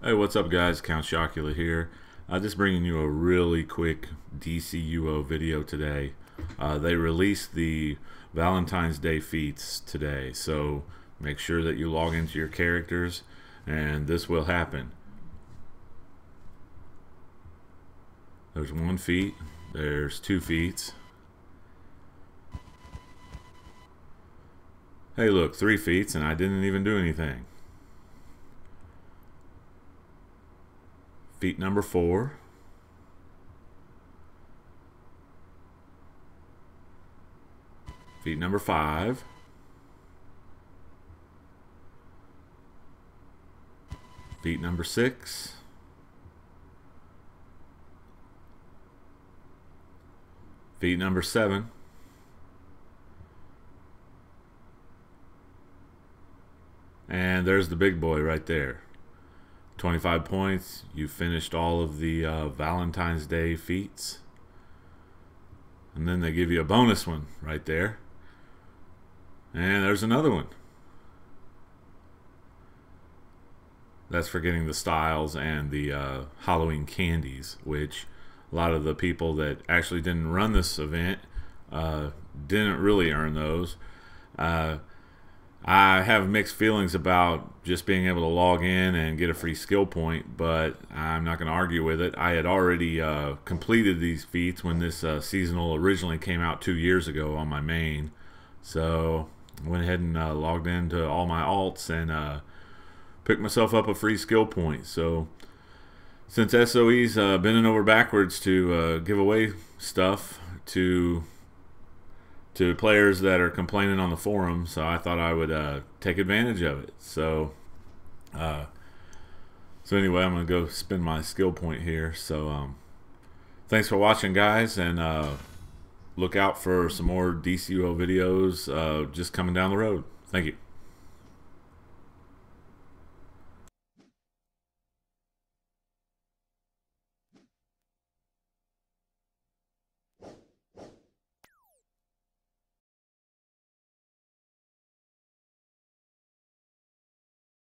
Hey, what's up guys? Count Shockula here. Uh, just bringing you a really quick DCUO video today. Uh, they released the Valentine's Day feats today, so make sure that you log into your characters and this will happen. There's one feat, there's two feats. Hey look, three feats and I didn't even do anything. Feat number four. Feat number five. Feat number six. Feat number seven. And there's the big boy right there. 25 points. You finished all of the uh, Valentine's Day feats. And then they give you a bonus one right there. And there's another one. That's for getting the styles and the uh, Halloween candies, which a lot of the people that actually didn't run this event uh, didn't really earn those. Uh, I have mixed feelings about just being able to log in and get a free skill point, but I'm not going to argue with it. I had already uh, completed these feats when this uh, seasonal originally came out two years ago on my main. So I went ahead and uh, logged into all my alts and uh, picked myself up a free skill point. So since SOE's uh, bending over backwards to uh, give away stuff to to players that are complaining on the forum. So I thought I would uh, take advantage of it. So, uh, so anyway, I'm gonna go spend my skill point here. So, um, thanks for watching, guys, and uh, look out for some more DCUO videos uh, just coming down the road. Thank you.